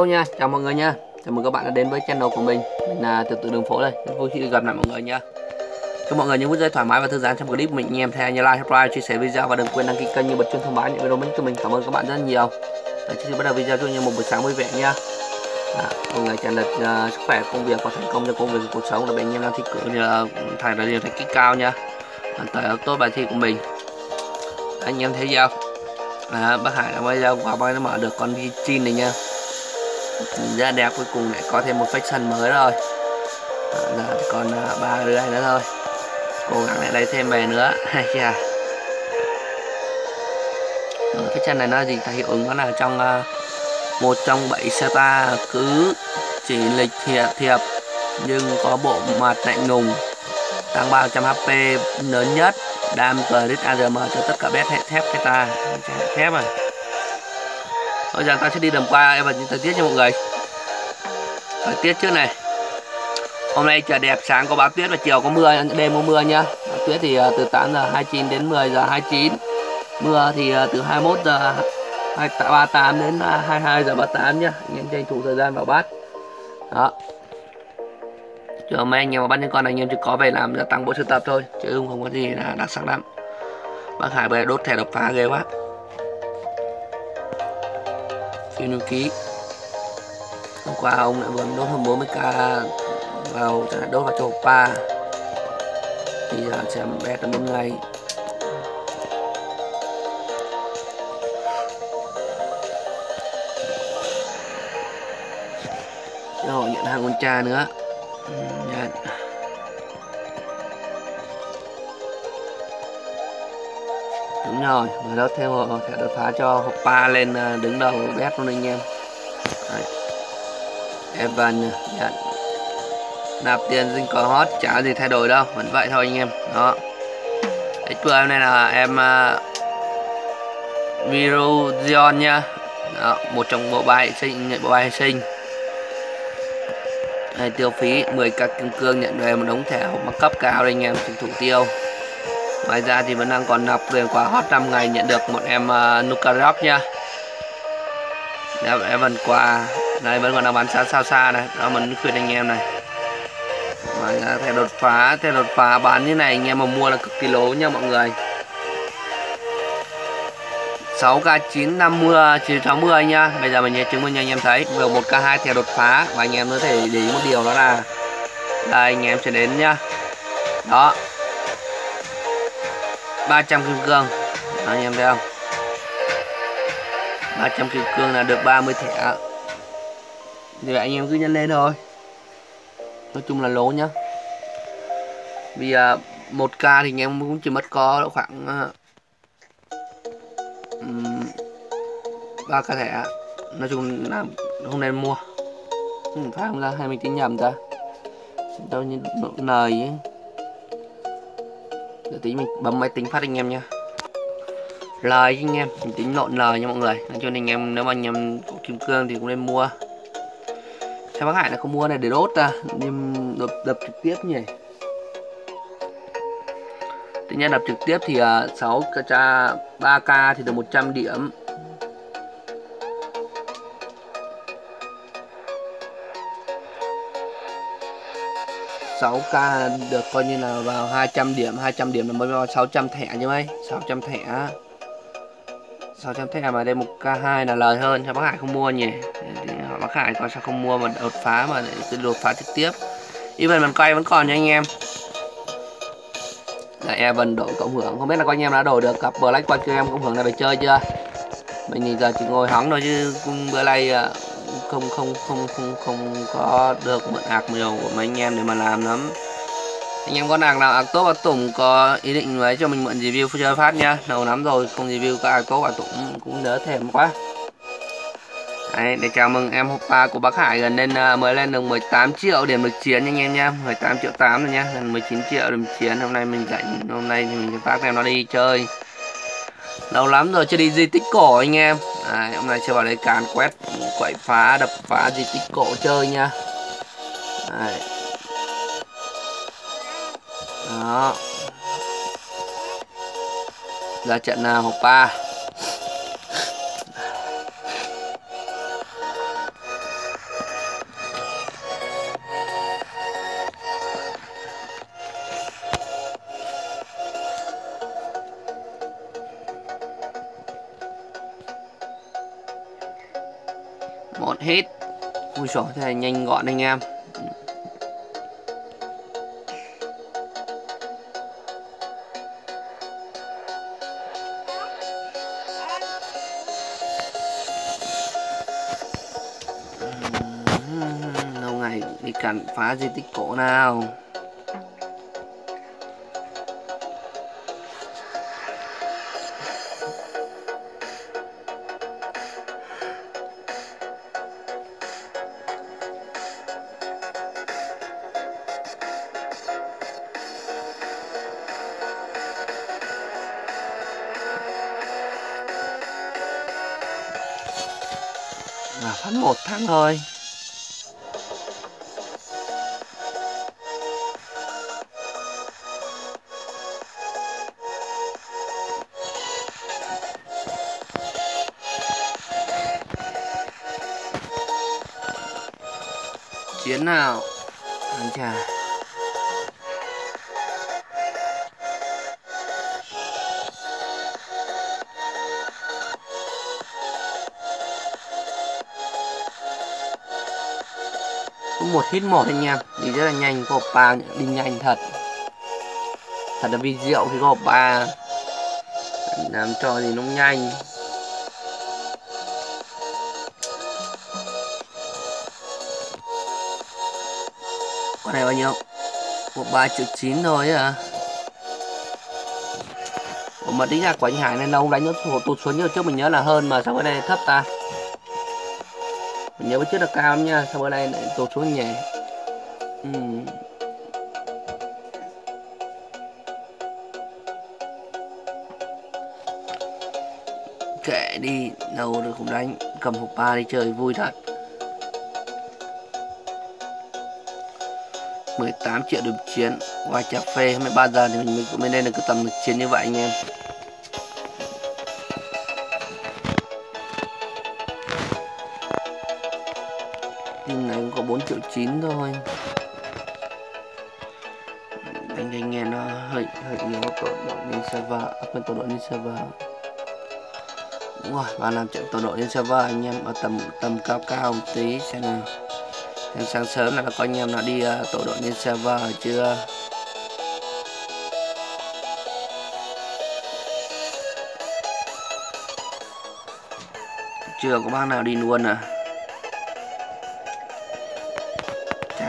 Hello nha, chào mọi người nha. Chào mừng các bạn đã đến với channel của mình. Mình là từ từ đường phố đây, rất vui khi gặp lại mọi người nha. Chúc mọi người những phút giây thoải mái và thư giãn trong clip. Mình anh em theo như like, subscribe, chia sẻ video và đừng quên đăng ký kênh như bật chuông thông báo những video mới của mình. Cảm ơn các bạn rất nhiều. Đấy, Trước khi bắt đầu video chúc như một buổi sáng vui vẻ nha. À, Mọi người tràn đầy uh, sức khỏe, công việc và thành công cho công việc cuộc sống là bệnh nhân đang thi cử như là thành là điều thành tích cao nha. Hoàn Tại tốt bài thi của mình. Anh em thấy sao? À, bác Hải đã bây giờ qua bay nó mở được con chin này nha ra đẹp cuối cùng lại có thêm một fashion mới rồi. À, giờ thì còn à, ba đứa này nữa thôi. Cố gắng lại lấy thêm về nữa. Hay chà. Fashion này nó gì ta? Hiệu ứng nó là trong uh, một trong bảy seta cứ chỉ lịch thiệp thiệp nhưng có bộ mặt lạnh lùng tăng 300 HP lớn nhất đam credit ARM cho tất cả bét thép thép ta. Thép à bây giờ ta sẽ đi đầm qua em vào thời tiết cho mọi người. Thời tiết trước này. Hôm nay trời đẹp, sáng có báo tuyết và chiều có mưa đêm có mưa nhá. Tuyết thì à, từ 8 giờ 29 đến 10 giờ 29 mưa thì à, từ 21 giờ 38 đến à, 22 giờ 38 nhá. Anh em tranh thủ thời gian vào bát. Đó. Chờ mấy anh em vào bắt những con, anh em chỉ có về làm gia tăng bộ sưu tập thôi, chứ không có gì là đặc sắc lắm. Bác hải về đốt thẻ độc phá ghê quá phiêu lưu ký. Hôm qua ông lại vừa đốt hơn 40k vào đốt vào chỗ pa thì giờ sẽ bét trong ngay ngày. Rồi nhận hàng con cha nữa. Nhận. Đúng rồi rồi đó theo thẻ đột phá cho hộp pa lên à, đứng đầu bếp luôn anh em. Đấy. Evan nhận nạp tiền dinh có hot chả gì thay đổi đâu vẫn vậy thôi anh em. Đó. Vừa hôm nay là em à, uh, Miruzion nha. Đó, một trong bộ bài sinh bộ bài sinh. Đây, tiêu phí 10k kim cương nhận về một đống thẻ hộp cấp cao đây anh em thủ tiêu ngoài ra thì vẫn đang còn nạp tiền quả hot 5 ngày nhận được một em ờ, uh, Nukarok nha. Đấy, em vẫn qua đây vẫn còn đang bán xa xa xa này đó mình khuyên anh em này. Mà thẻ đột phá thẻ đột phá bán như này anh em mà mua là cực kỳ lố nha mọi người. 6k 950 960 nha. Bây giờ mình sẽ chứng minh cho anh em thấy vừa 1k2 thẻ đột phá và anh em có thể để ý một điều đó là đây anh em sẽ đến nhá đó. 300 kim cương. Đó, anh em thấy không? 300 kim cương là được 30 thẻ. Thì anh em cứ nhân lên thôi. Nói chung là lố nhá. Vì à, 1k thì anh em cũng chỉ mất có khoảng um, 3 k thẻ. Nói chung là hôm nay mua. Không phải không ra hay mình tính nhầm ta. Đâu như lời ấy để tí mình bấm máy tính phát anh em nha lời anh em mình tính lộn lời nha mọi người. Nói cho nên anh em nếu mà anh em có kim cương thì cũng nên mua. Theo bác Hải là không mua này để đốt ta nhưng đập, đập trực tiếp nhỉ? Tự nhiên đập trực tiếp thì uh, 6 k 3k thì được 100 điểm. 6k được coi như là vào 200 điểm 200 điểm là mới vào 600 thẻ chứ mấy 600 thẻ 600 thẻ mà đây một k2 là lời hơn cho bác Hải không mua nhỉ? Họ bác Hải coi sao không mua mà đột phá mà để cứ đột phá trực tiếp. Even mình quay vẫn còn nha anh em. Là Evan đổi cộng hưởng, không biết là coi anh em đã đổi được cặp Black qua cho em cộng hưởng này về chơi chưa? Mình thì giờ chỉ ngồi hóng thôi chứ bữa nay à, không không không không không có được mượn ạc nhiều của mấy anh em để mà làm lắm. Anh em có nàng nào ạc tốt và tủng có ý định lấy cho mình mượn review chơi phát nha lâu lắm rồi không review có ạc tốt và tủng cũng đỡ thèm quá. Đấy, để chào mừng em Hoppa của Bắc Hải gần lên uh, mới lên được 18 triệu điểm được chiến anh em nha 18 triệu 8 rồi nha gần 19 triệu điểm chiến. Hôm nay mình rảnh hôm nay thì mình phát em nó đi chơi. Lâu lắm rồi chưa đi di tích cổ anh em. Đấy, hôm nay chơi vào đây càn quét quậy phá đập phá di tích cổ chơi nha. Đấy. đó. Ra trận nào hộp ba. Ui sổ thế này nhanh gọn anh em. Lâu ngày đi cắn phá di tích cổ nào. Là một tháng thôi chiến nào? Anh chàng một hit một anh em. Đi rất là nhanh, có ba đi nhanh thật. Thật là vì rượu thì có ba. Làm cho thì nó nhanh. Con này bao nhiêu? Một ba triệu chín thôi à Ủa mà tính ra của anh Hải này lâu đánh nó tụt xuống như trước mình nhớ là hơn mà sao cái này thấp ta? Nhớ bữa trước là cao lắm nha. Sau bữa nay lại tụt xuống nhẹ ừ. kệ đi, đâu được cũng đánh. Cầm hộp ba đi chơi vui thật. 18 triệu điểm chiến. Qua cà phê 23 giờ thì mình mới lên được cái tầm chiến như vậy anh em chín thôi. Anh anh nghe nó hơi hơi nhiều tổ đội lên server à, quên tổ đội lên server. Đúng rồi và làm chậm tổ đội lên server anh em ở tầm tầm cao cao một tí xem nào. Xem sáng sớm là có anh em nó đi ờ, uh, tổ đội lên server chưa? Chưa có bác nào đi luôn à?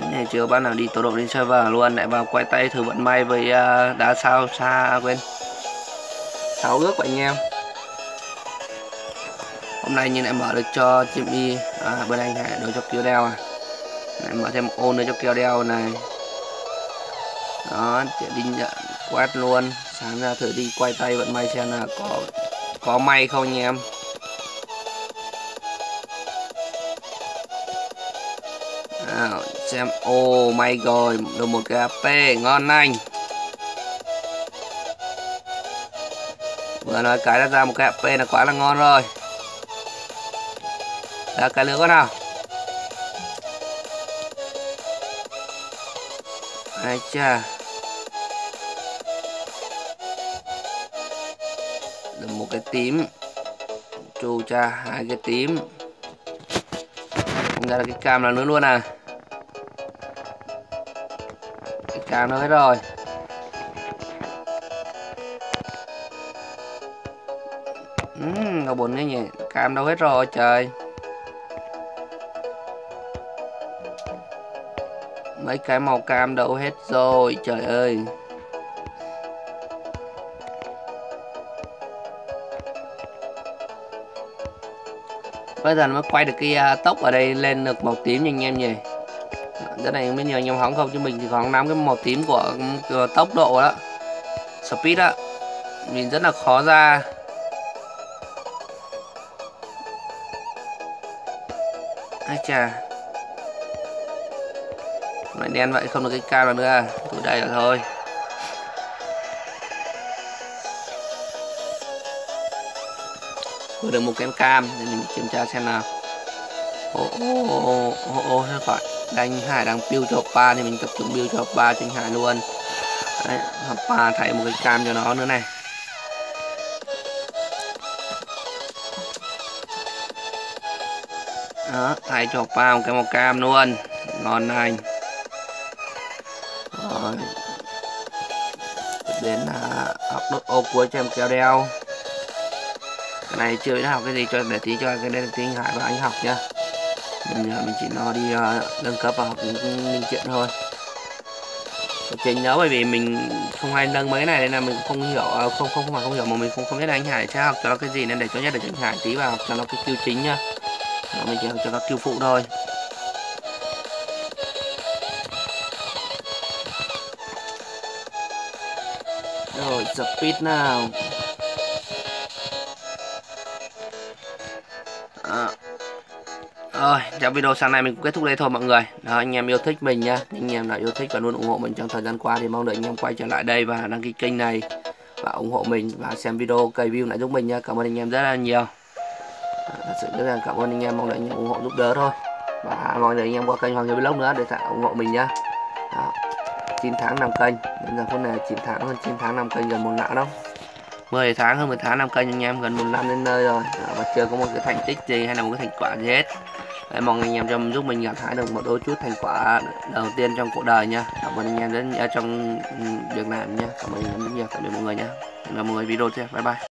Này chưa bạn nào đi tổ đội lên server luôn lại vào quay tay thử vận may với uh, đá sao xa à, quên. Sáu ước vậy anh em. Hôm nay nhìn lại mở được cho chim y à, bên anh hải đổi cho kêu đeo à. Lại mở thêm ô nữa cho kêu đeo này. Đó chị đi quét luôn. Sáng ra thử đi quay tay vận may xem là có có may không anh em. Xem. Ô may rồi được một cái ap ngon anh. Vừa nói cái đã ra một cái ap là quá là ngon rồi. Ra cái nữa có nào. Ai cha được một cái tím. Chu cha hai cái tím. Không ra là cái cam là nữa luôn à cái cam đâu hết rồi. Ừm, nó buồn cái nhỉ? Cam đâu hết rồi trời. Mấy cái màu cam đâu hết rồi trời ơi. Bây giờ mới quay được cái à, uh, tốc ở đây lên được màu tím nha anh em nhỉ? Cái này mới nhờ nhau hỏng không chứ mình thì còn nắm cái màu tím của, của tốc độ đó speed á mình rất là khó ra ai chà lại đen vậy không được cái cam nào nữa à Tụi đây là thôi Vừa được một cái cam Để mình kiểm tra xem nào Ô ô ô ô ô ô ô ô anh Hải đang build cho ba Thì mình tập trung build cho ba cho anh Hải luôn. Đấy, ba thay một cái cam cho nó nữa này. Đó thay cho bao cái màu cam luôn. Ngon này. Rồi. Đến là học đốt ô cuối cho em kéo đeo. Cái này chưa biết học cái gì cho để tí cho cái đây là tiếng hải và anh học nhá mình mình chỉ nó đi uh, nâng cấp và học những linh kiện thôi. Chính đó bởi vì mình không hay nâng mấy này nên là mình không hiểu ờ, không không không phải không hiểu mà mình không không biết là anh Hải sẽ học cho nó cái gì nên để cho nhất để cho anh Hải tí vào học cho nó cái kêu chính nhá. Đó, mình chỉ học cho nó kêu phụ thôi. Rồi speed nào? À. Rồi, trong video sáng nay mình cũng kết thúc đây thôi mọi người. Đó, anh em yêu thích mình nha Anh em nào yêu thích và luôn ủng hộ mình trong thời gian qua Thì mong đợi anh em quay trở lại đây và đăng ký kênh này Và ủng hộ mình và xem video cày view lại giúp mình nha Cảm ơn anh em rất là nhiều. Thật sự rất là cảm ơn anh em Mong đợi anh em ủng hộ giúp đỡ thôi. Và mong đợi anh em qua kênh Hoàng Hiếu Vlog nữa Để ủng hộ mình nha Đó. 9 tháng 5 kênh. Đến giờ phút này 9 tháng hơn 9 tháng 5 kênh gần một nạ đâu 10 tháng hơn 10 tháng 5 kênh anh em gần một năm đến nơi rồi. Đó, và chưa có một cái thành tích gì hay là một cái thành quả gì hết Đấy, mong anh em cho giúp mình gặt hái được một đôi chút thành quả đầu tiên trong cuộc đời nha. Cảm ơn anh em đến trong ừ, việc làm nha. Cảm ơn anh em rất nhiều. Cảm ơn mọi người nha. Hẹn gặp mọi người video tiếp. Bye bye.